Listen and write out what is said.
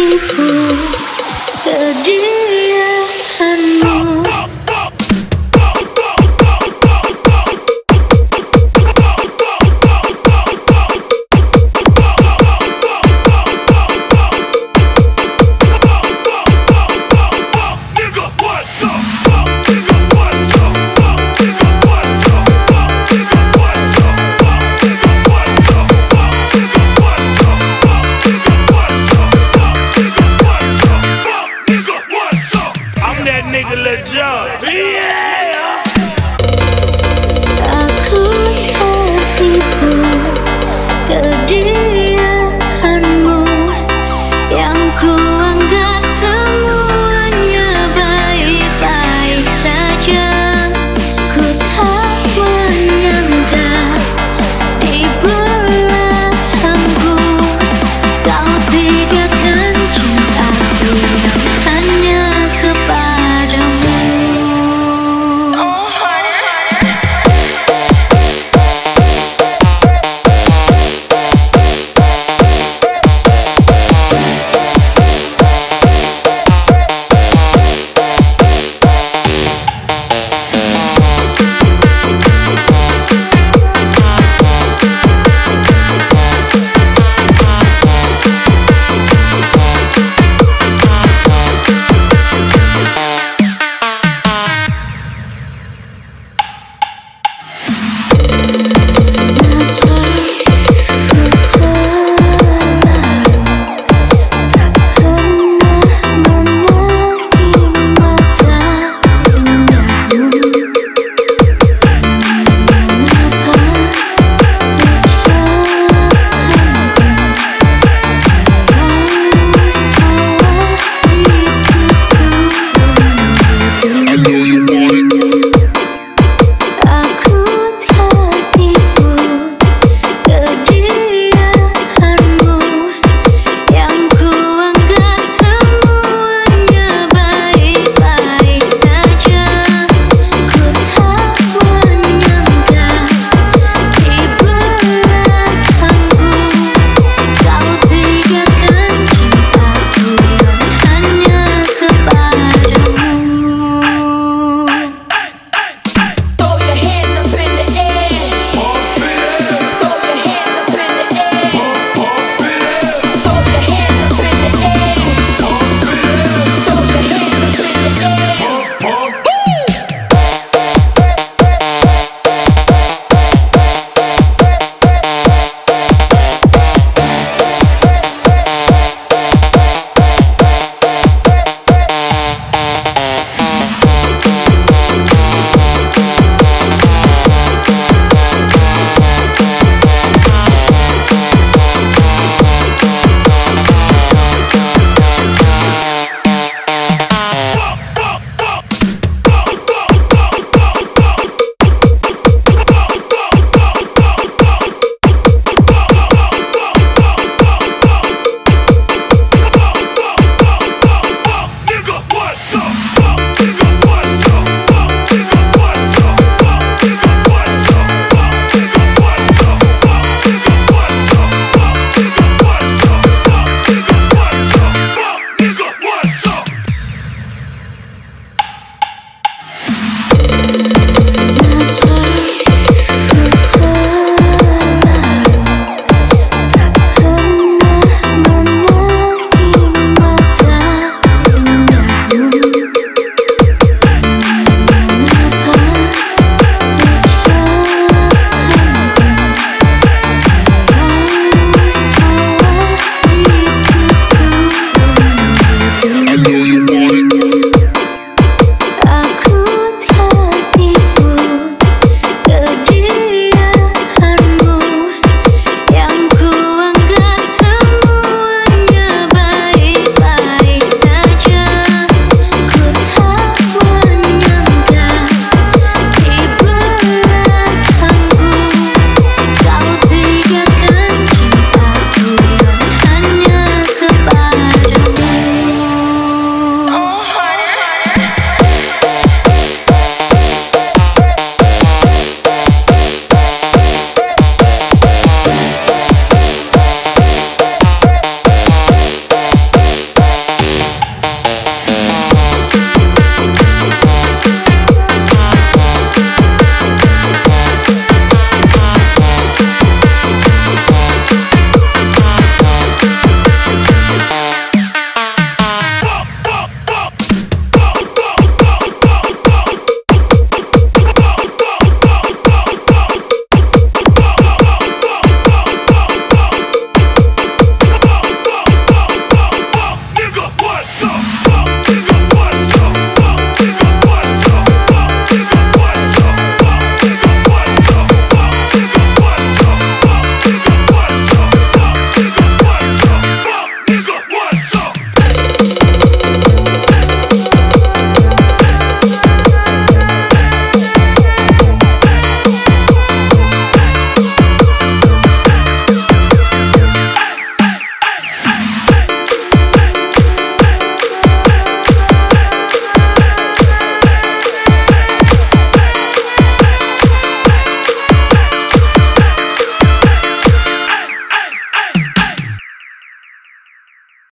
people. nigga LaJoy. Yeah!